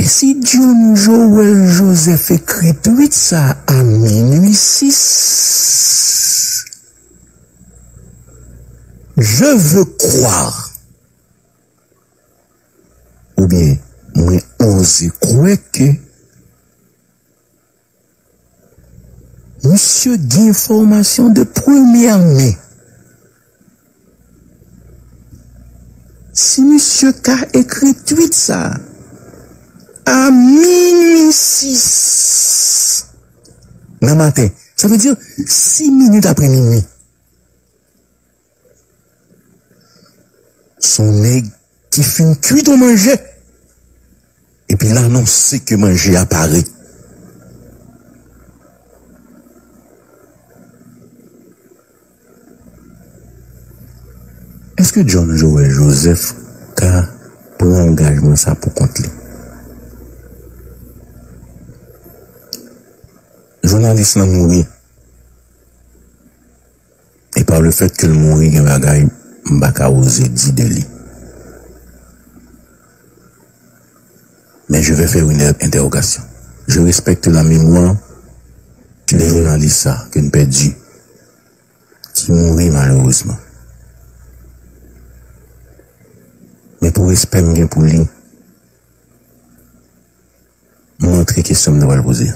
Et si John Joel Joseph écrit tweet ça à minuit 6, je veux croire, ou bien, moi, ose croire que monsieur d'information de première main. Si monsieur a écrit tweet ça, à minuit 6 dans matin, ça veut dire 6 minutes après minuit. Son nègre qui finit cuit au manger. Et puis là, non, c'est que manger apparaît. Est-ce que John Joel Joseph a pris engagement ça pour compter? journaliste nan mouri. E par le fet ke l mouri gen bagay mbaka ose di de li. Men je ve fè une interrogasyon. Je respecte la mémoire ki le journaliste sa, ki n pe di, ki mouri malheureusement. Men pou respect mwen gen pou li, mwen tre kesyon mwen wèl boze.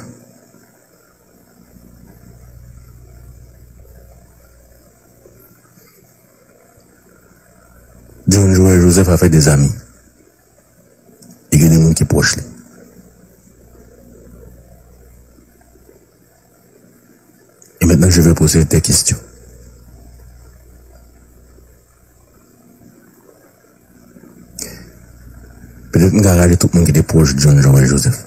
John Joel Joseph a fait des amis. Il y a des gens qui proches. Et maintenant, je vais poser des questions. Peut-être que je tout le monde qui est proche de John Joel Joseph.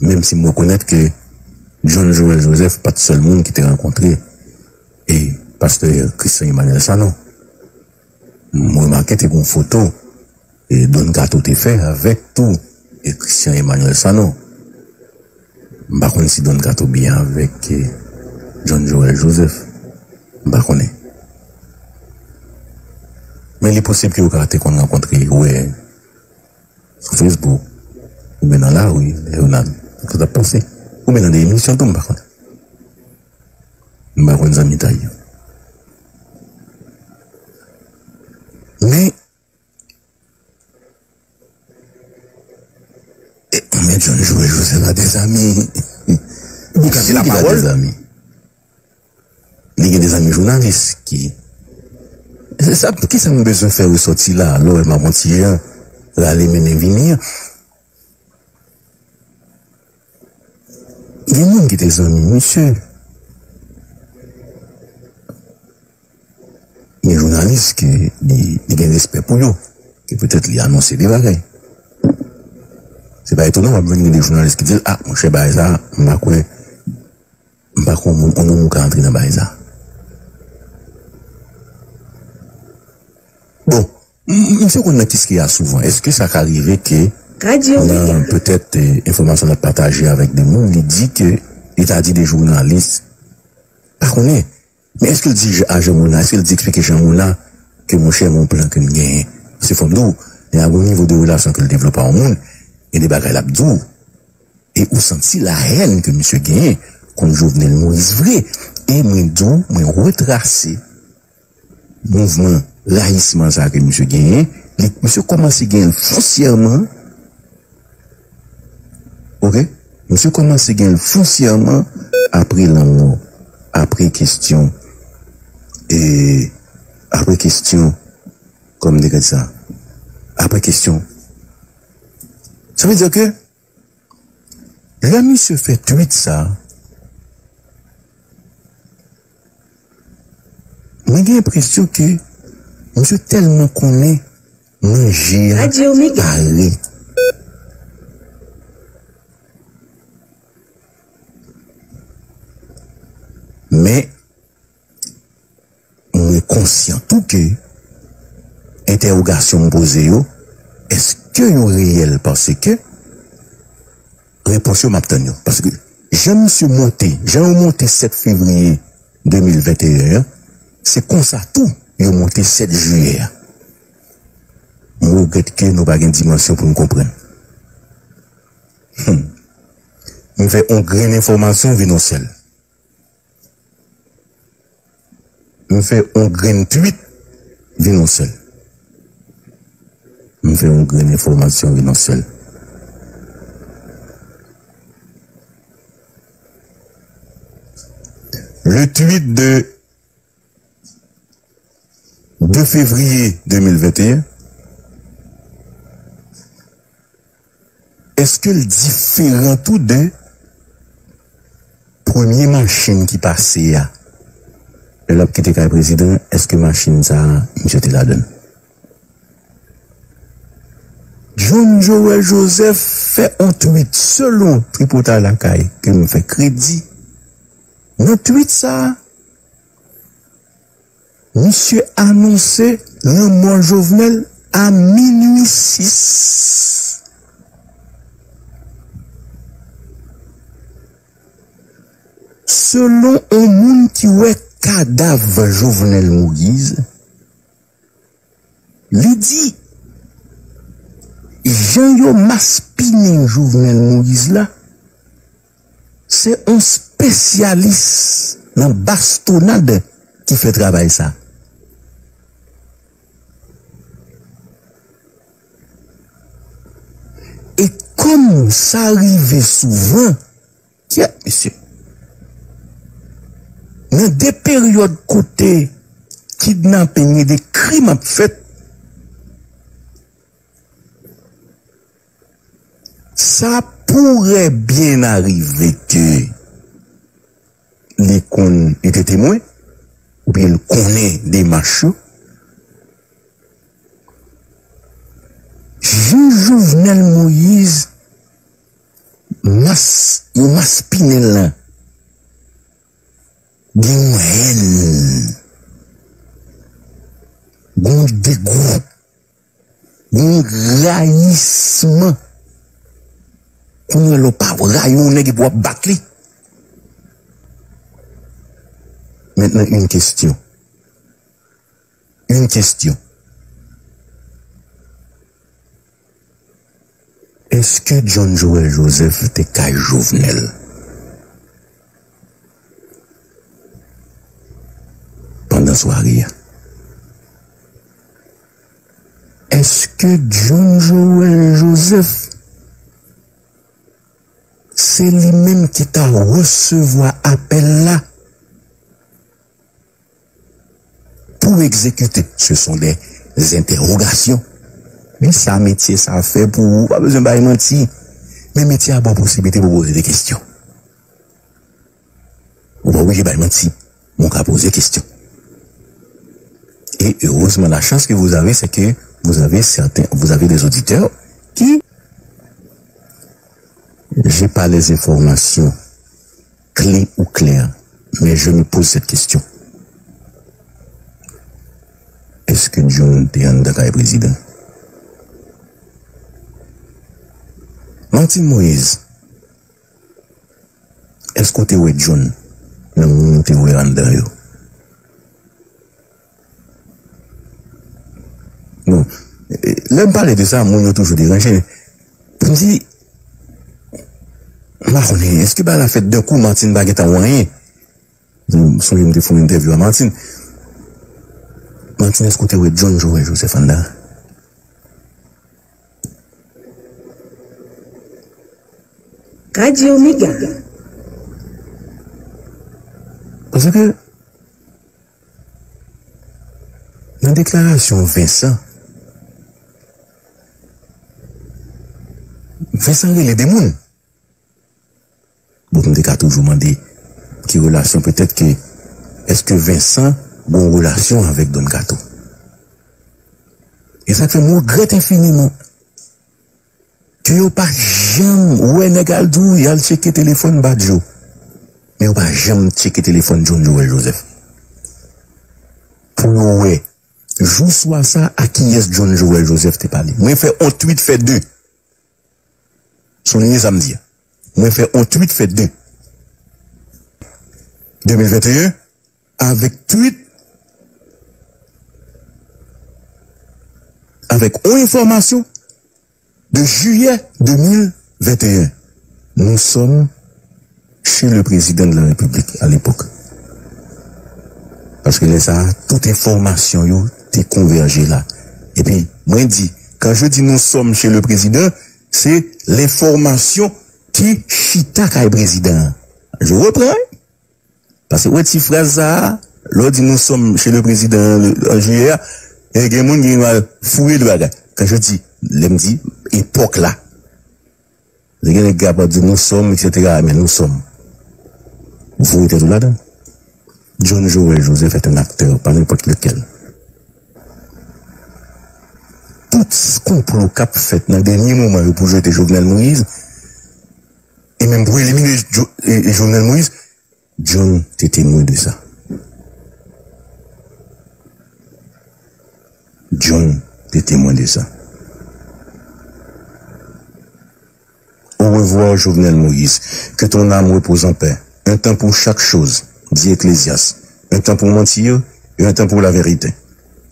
Même si je reconnais que John Joel Joseph, pas le seul monde qui t'a rencontré. Et pasteur Christian Emmanuel Sanon. Moi, remarqué une photo et Don Gato t'es fait avec tout et Christian Emmanuel Sanon. Je ne si Don Gato bien avec eh, John Joel Joseph. Ne Mais il est possible que vous ayez qu'on rencontre ouais, sur Facebook, ou bien dans la rue, on a tout à penser, ou bien dans des émissions, tout le monde. Je ne sais pas Mais, mais John Joué Joseph a des amis. Il a des amis. Il y a des amis journalistes qui. C'est ça, qui ça m'a besoin de faire ressortir là, alors, il m'a menti, là, aller mener venir. Il y a des gens qui des amis, monsieur. Il y a des journalistes qui ont respect pour eux, qui peut-être lui annoncé des bagailles. C'est pas étonnant, on va venir des journalistes qui disent Ah, mon cher Baïza, je ne sais pas on ne peut entrer dans Baïza. Bon, monsieur, on a ce qu'il y a souvent. Est-ce que ça arrive que on a peut-être des informations à partager avec des gens, il dit que il a dit des journalistes, Men eske l di a jan moun la, eske l di eksplike jan moun la, ke moun chè moun plan ke m genye. Se fòm dou, e a goun nivou de relasyon ke l devlopa an moun, e de bagay lap dou. E ou santi la hen ke monsye genye, kon jovenel Moïse vre, e mwen dou, mwen retrase mouvman, lahisman sa ke monsye genye, monsye komanse genye foncièrman, ok, monsye komanse genye foncièrman, apre lan moun, apre kestyon, et après question, comme des ça, après question, ça veut dire que l'ami se fait tweet ça. Mais j'ai l'impression que monsieur tellement connaît manger, parler. Mais konsyen tou ke interrogasyon mpose yo, eske yon reyel pase ke reponsyon mapten yo. Paske jen msou monte, jen ou monte 7 fevriye 2021, se konsa tou yon monte 7 juyer. Mwen ou get ke nou bagen dimensyon pou nou kompren. Mwen hmm. fe on gren informasyon vi nou sel. Nous fait une grande tweet vino seul. Nous fait une grande information vino seul. Le tweet de 2 février 2021, est-ce que le différent tout de premier machine qui passait Le lop ki te kay prezident, eske machin sa msye te la den. John Joel Joseph fè an tweet selon tripota lakay ke mwen fè kredi. Nan tweet sa, msye anonsè nan mwen jovenel a minui 6. Selon an moun ki wèk kadav Jovenel Moïse, li di, jan yo maspinen Jovenel Moïse la, se on spesyalis nan bastonade ki fe trabay sa. E kom sa rive souvan, kya, mesye, nan de peryode kote kidnapen ni de krim ap fet, sa poure bien arrive ke li kon ete temwen, ou bien konen de machou, Joujouvenel Moïse mas, yon mas pinel lan goun hen, goun degou, goun rayisman, koun lopav rayon negi pou e ap bat li. Mètnen yon kestyon. Yon kestyon. Eske John Joel Joseph te kaj jovenel? Pendant soirée. Est-ce que John Joel Joseph c'est lui-même qui t'a recevoir appel là pour exécuter? Ce sont des interrogations. Mais ça, métier, ça fait pour vous. Pas besoin de mentir. Mais métier a pas possibilité de poser des questions. Ou pas obligé de mentir. On va poser des questions. Et heureusement, la chance que vous avez, c'est que vous avez certains, vous avez des auditeurs qui, j'ai pas les informations clés ou claires, mais je me pose cette question. Est-ce que John est président? Martin Moïse, est-ce que tu es John? Où tu es Non. Bon, lèm pale de sa, moun yo toujou diranje. Pou mdi, ma konè, eske ba la fèt de kou Mantine bagè ta wanyen? Bon, sou yon te foun interview a Mantine. Mantine eskoute wè John Joe Joseph Anda. Radio Omega. Pase ke, nan deklarasyon Vincent, Vincent Rele de moun. Bout mde ka toujou mande ki relasyon petet ke eske Vincent bon relasyon avèk Don Gato. E sa fè mou gret infiniment. Ki yo pa jem wè negal djou yal cheke telefon badjou. Men yo pa jem cheke telefon John Joel Joseph. Pou yo wè, jou swa sa a ki yes John Joel Joseph te pali. Mwen fè on tweet fè dè. Souligné samedi moi fait un tweet fait deux 2021 avec tweet avec une information de juillet 2021. Nous sommes chez le président de la République à l'époque. Parce que là, ça, toute information, yo, t'es convergé là. Et puis, moi, dit, quand je dis nous sommes chez le président, se l'informasyon ki chita kay prezident. Je repren, parce wè ti fraza, lò di nou som che le prezident algéria, e eh, gen moun gen mal fouye lwa la. Kan je di, lèm di, epok la. Le gen le gaba di nou som, etc. Men nou som. Vou ete dou la dan. John Joel Joseph et un acteur, pas n'importe lequel. Complot qu'a fait dans le dernier moment pour jeter Jovenel Moïse, et même pour éliminer Jovenel Moïse, John était témoin de ça. John était témoin de ça. Au revoir, Jovenel Moïse. Que ton âme repose en paix. Un temps pour chaque chose, dit Ecclésias. Un temps pour mentir et un temps pour la vérité.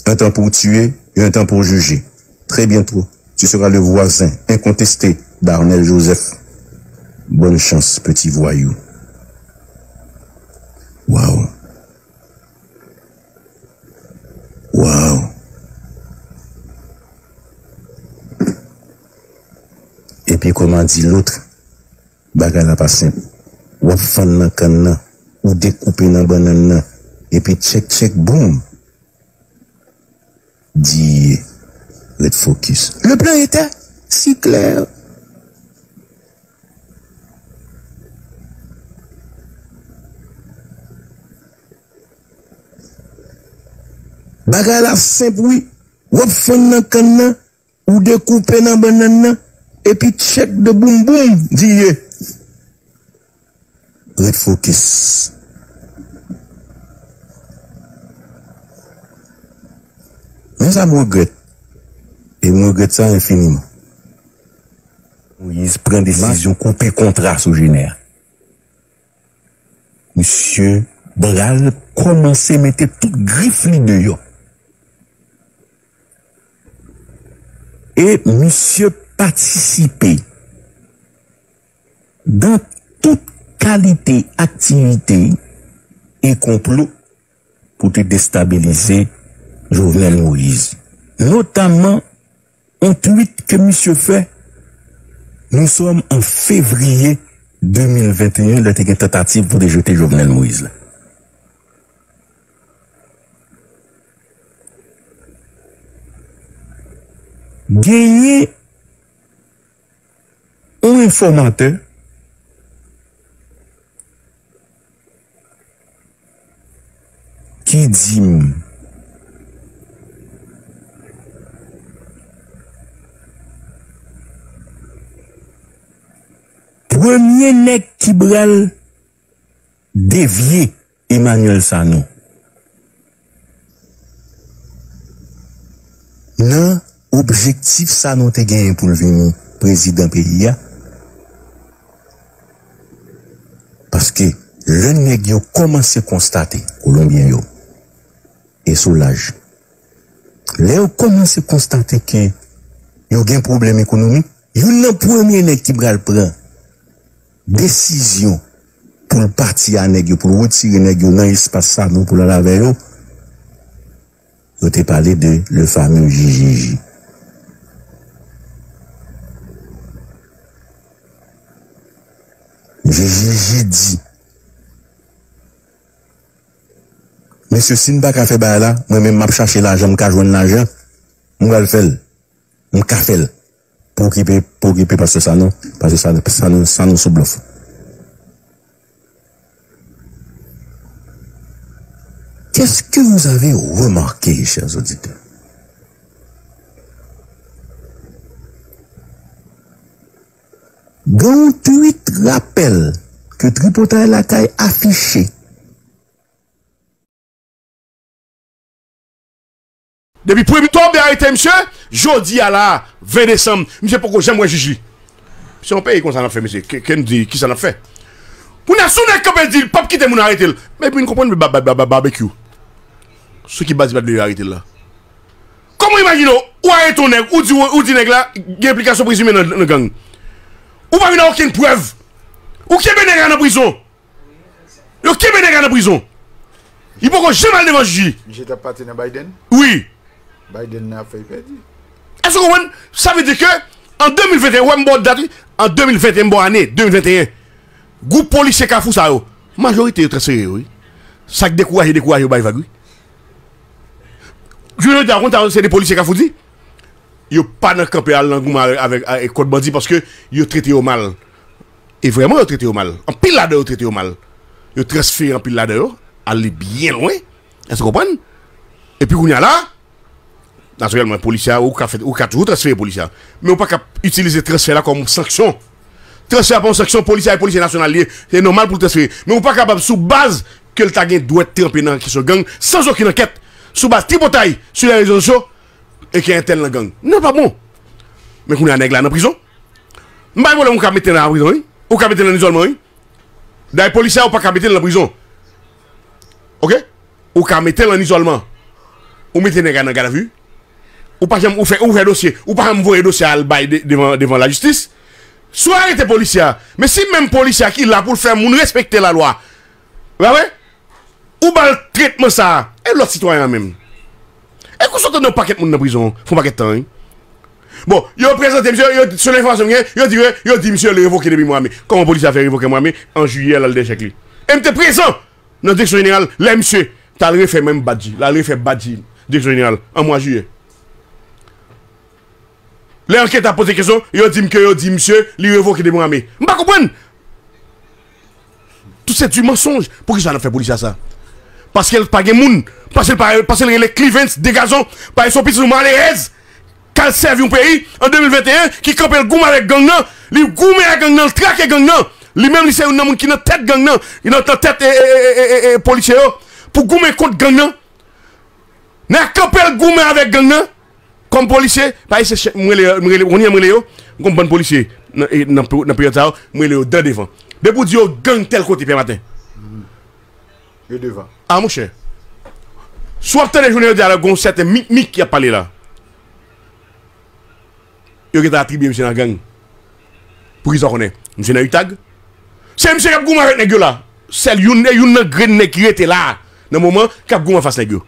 Un temps pour tuer et un temps pour juger. Très bientôt, tu seras le voisin incontesté d'Arnel Joseph. Bonne chance, petit voyou. Waouh. Waouh. Et puis, comment dit l'autre, bagala pas simple. Ou fan nan kan ou découper nan banan nan, et puis check, check, boum. Dit, Let's focus. Le plan était si clair. Bagay la fin pou yi, wop fon nan kan nan, ou dekoupe nan banan nan, epi tchek de boum boum, diye. Red focus. Men sa mwen gret. nou regrette sa infiniment. Moïse pren desisyon koupe kontra sou jenèr. Monsie Bral komanse mette tout grif li de yo. E monsie patisipe dan tout kalite aktivite e complot pou te destabilize Jovenel Moïse. Notaman un tweet que monsieur fait, nous sommes en février 2021, là, une tentative pour déjeter Jovenel Moïse. Gagner un informateur qui dit premye nek ki brel devye Emmanuel Sanon. Nan, objektif Sanon te genye pou l'vini prezident peyi ya. Paske, le nek yo komanse konstate, Kolombien yo, e soulaj. Le yo komanse konstate ki yo gen problem ekonomi, yo nan premye nek ki brel pren desisyon pou l'parti a negyo, pou l'wotire negyo nan espasa nou pou l'alaveyo, yo te pale de le fame jijiji. Jijiji di, mè se sin bak a fe ba la, mwen mè map chache la jen, mka jwen la jen, mwen al fel, mka fel. Pour occuper pour occuper parce que ça non, parce que ça ça nous ça nous bluff. Qu'est-ce que vous avez remarqué, chers auditeurs? Dans tweet rappelle que Tripotaille la caille affiché Depuis premier temps, bien arrêté, monsieur, jeudi à la 20 décembre, monsieur, pourquoi j'aime moi Jiji Si on paye, qu'on s'en a fait, monsieur, qui dit, qui s'en a fait? Pour nous assurer que dit, le pape qui mon arrêté, mais pour nous comprendre le barbecue. Ce qui base de arrêter là. Comment imaginez où est ton nègre, ou dit ou dit nègre là, il y a implication présumée dans le gang. Ou pas venir aucune preuve? Ou qui est nègre dans la prison? Yo qui est nègre dans la prison? Il peut que jamais devant juge. T'a parti dans Biden Oui. Biden n'a fait perdu. Est-ce que vous Ça veut dire que en 2021, ouais, bon date, en 2021, bonne année, 2021, groupe policier fait ça, majorité est très sérieux, oui. Ça décourage, décourage, bah, oui. Je veux dire, c'est des policiers fait dit. Ils pas dans le camp avec, avec code bandit parce que ils traité au mal. Et vraiment, ils traité au mal. En pile là-dedans, ils traité au mal. Ils transféré en pile là-dedans, aller bien loin. Est-ce que vous comprenez? Et puis, on y a là, naturellement, policier, ou qu'a fait, ou qu'a toujours transféré policier. Mais on pas utiliser transfert là comme sanction. Transfert comme sanction, policier et policier national, c'est normal pour transférer. Mais on pas capable, sous base que le tag doit être trempé dans la gang, sans aucune enquête, sous base tripotaille sur les réseaux sociaux, et qu'il y a un tel dans gang. Non, pas bon. Mais qu'on est un nègre là dans prison. M'ba on ka mettre dans la prison. Ou ka mettre dans l'isolement, oui. D'ailleurs, policiers, ou pas mettre dans la prison. Ok? Ou ka mettre dans l'isolement. Ou mettre dans la garde à vue ou pas faire ouvrir dossier. Ou pas envoyer dossier à devant devant la justice. Soit arrêter policier. Mais si même policier qui là pour faire moun respecter la loi. Ouais ou bal traitement ça. Et l'autre citoyen même. Et qu'on sorte dans paquet moun dans prison font paquet temps hein? Bon, yo présenté monsieur, yo sur l'information, yo dit yo dit monsieur le révoquer depuis moi mais comment police a fait révoquer moi mais en juillet là le déchec. Et m'était présent dans direction générale, là monsieur, t'as refait même badji, là refait badji direction générale en mois juillet. L'enquête a posé question, il dit que yo dit monsieur, il révoque des Je ne pas comprendre. Tout c'est du mensonge. Pourquoi ça n'a fait police à ça Parce qu'elle pas de monde, parce qu'elle qu'elle les Cleveland dégazons, parce qu'elle sont petits malaises. Qu'elle servi un pays en 2021 qui campe le goum avec gang li goum avec gang nan, traque gang nan. Lui même li c'est un homme qui n'a tête gang il a tête et policier pour goumer contre gang. N'a campé le goum avec gang. Comme policier, pas essayer on y a yo, comme bon policier dans dans période ça, moi le deux devant. Mais pour dire gang tel côté pe matin. Le devant. Ah mon cher. Soit t'as les journées de la gon certain mic qui a parlé là. Yo qui t'a attribué monsieur dans gang. Pour qu'ils en connaissent. Monsieur n'a eu tag. C'est monsieur qui a goûté avec les gars là. C'est une une graine qui était là. Dans le moment, qui a goûté face les gars.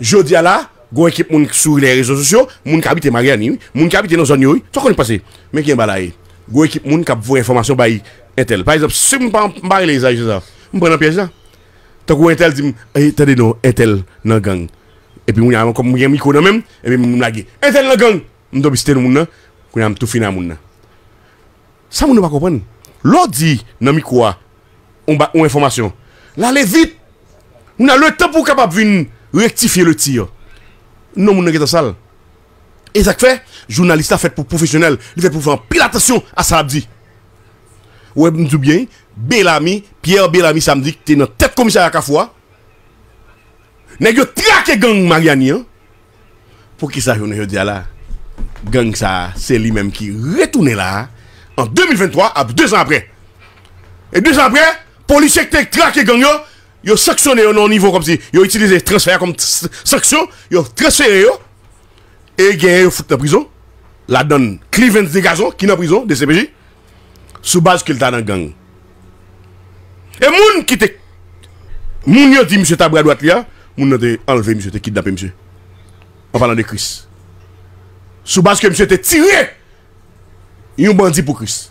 Jodi à là, gon équipe moun sur les réseaux sociaux, moun qui habite Mariani, moun qui habite dans zone yo, tu connais passer. Mais qui est balaye? Gon équipe moun qui voit information bay Intel. Par exemple, si m pa parler les âges ça, m prend un piège là. Tant que Intel dit, "Eh, attendez non, Intel nan gang." Et puis moun a comme moun micro nan même, et puis moun lagé. Intel nan gang. M dobi citer moun nan, qu'on a tout fini moun nan. Ça moun pas comprendre. L'autre dit nan micro on ba on information. Là, allez vite. On a le temps pour capable venir rectifier le tir. Non, mon nègre sale. Et ça fait, journaliste a fait pour professionnel, il fait pour faire pile attention à ça. Ouais, nous bien, Bellamy, Pierre Bellamy samedi, qui était dans tête commissaire à Kafoua. Nèg traqué gang Mariani. Hein? Pour qui ça, je dis là? Gang ça, c'est lui-même qui retourne là, en 2023, à deux ans après. Et deux ans après, policier qui traqué gang yo sanctionné au niveau comme si yo utilisé transfert comme sanction yo transféré yo et gagné yo fout en prison. La donne Cleveland de gazon qui dans prison de CPJ sous base qu'il t'a dans gang. Et moun qui te moun yo dit monsieur ta bras droite là moun te enlevé monsieur te kidnappé monsieur. En parlant de Chris. Sous base que monsieur te tiré. Un bandit pour Chris.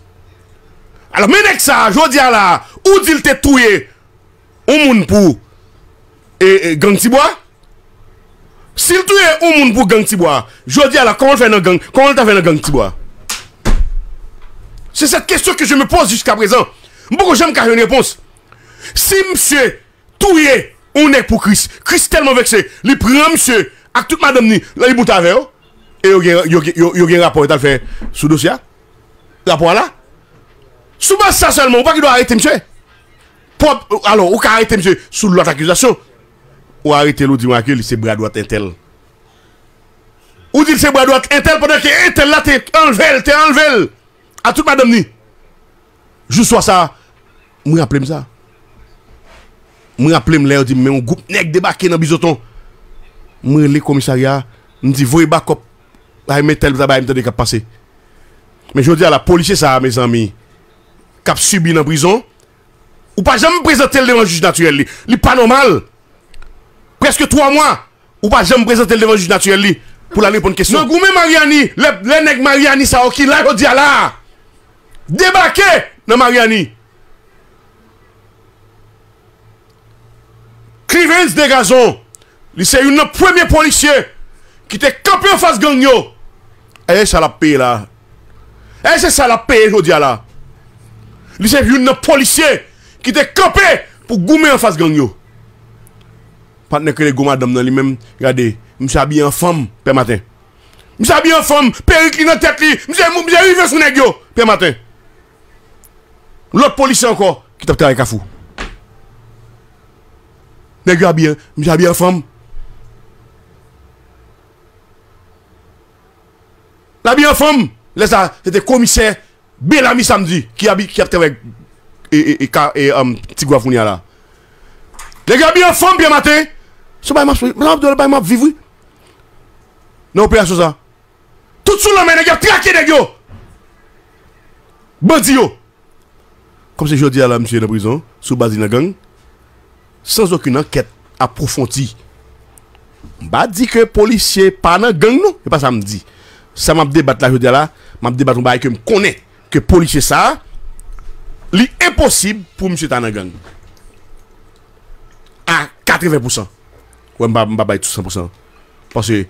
Alors mais ça je dis là où dit te tué un moun pour et, et gang Tibois S'il tue un moun pour gang Tibois, je dis à la comment on fait dans gang Comment on fait dans gang Tibois C'est cette question que je me pose jusqu'à présent. Beaucoup j'aime car une réponse. Si monsieur touye on est pour Chris, Chris tellement vexé, il prend monsieur avec toute madame ni, là il boute avec et il y a un rapport il fait sous dossier. Rapport là. Sous ça seulement, pas qu'il doit arrêter monsieur Pop, alors, ou ka arrêter, monsieur, sous l'autre accusation. Ou arrêter l'autre, dis-moi que c'est bras droite intel. Ou dit c'est bras droite intel pendant que intel là, t'es enlevé, t'es enlevé. À toute madame ni. Juste soit ça, me rappelez ça. Me rappelez là, dit, mais un groupe nèg débarqué dans bizoton. Me le commissariat, me dit, voyez backup. Aïe, mais tel, vous avez entendu qu'à passer. Mais je dis à la police, ça, mes amis, cap subi dans prison. Ou pa jam prezante l devan juj naturel li. Li pa normal. Preske 3 mwa. Ou pa jam prezante l devan juj naturel li. Pou la repon kesyon. Nan goume Mariani. Le, le neg Mariani sa oki la yo diya la. Debake nan Mariani. Krivens de gazon. Li se yon nan premye polisye. Ki te kapye fas gang yo. Eh, e se la peye eh, la. E se sa la peye yo diya la. Li se yon nan polisye. Qui était campé pour goumer en face gang yo. Pas que les gommes madame dans lui-même, regardez, monsieur habillé en femme, père matin. Monsieur habillé en femme, perruque dans tête li, monsieur monsieur arrivé sous nèg yo, père matin. L'autre policier encore qui t'a avec Kafou. Nèg habillé, monsieur habillé en femme. La bien femme, là ça, c'était commissaire Bellamy samedi qui a qui a avec et et et um, Founia là. Les gars bien femme bien matin. Ce pas m'a pas m'a vivre. Non opération ça. Tout sous main les gars traquer les gars. Bandi yo. Comme c'est jodi à la monsieur de prison sous base d'une gang sans aucune enquête approfondie. M'a dit que policier pas dans gang non, c'est pas ça me dit ça m'a débattu là, je dis là, m'a débattu bah, que me connais que policier ça, li imposib pou msye ta nan gang. A 80%. Ou mba, mba bay tout 100%. Pase,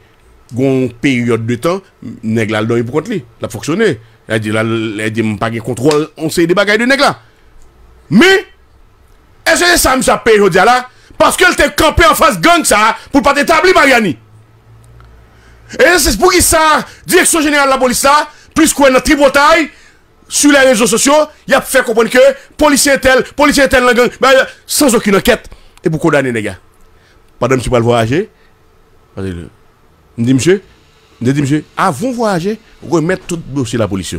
goun peryode de tan, neg la l don yi pou kont li. La foksyone. E di, di mpa gen kontrol, on se yi de bagay de neg la. Me, e se sa msa peryode ya la, paske l te kampe an fas gang sa, pou pat etabli Mariani. E se pou ki sa, direksyon jeneral la polis la, plis kwen nan tribotay, e, sur les réseaux sociaux, il a fait comprendre que policier tel, policier tel, ben, sans aucune enquête, et pour condamner les gars. Pendant que je vais voyager, je dis monsieur, je dis monsieur, avant de voyager, remettre tout le dossier la police.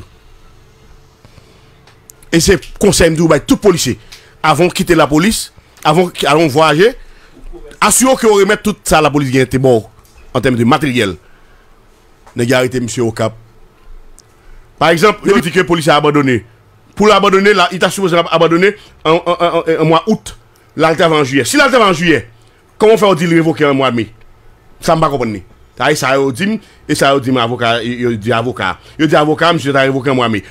Et c'est conseil de tout policier, avant de quitter la police, avant de voyager, assurez que vous remettez tout ça à la police qui était bon en termes de matériel. Nèg arrêté monsieur au cap. Par exemple, il dit que le policier a abandonné. Pour l'abandonner, il t'a supposé abandonner en, mois août. Il en juillet. Si il en juillet, comment faire dit révoquer en mois de mai Ça ne pas comprendre. Ça, ça, dit, et ça, dit avocat, il dit avocat. Il dit avocat, monsieur, t'a révoqué en mois mai.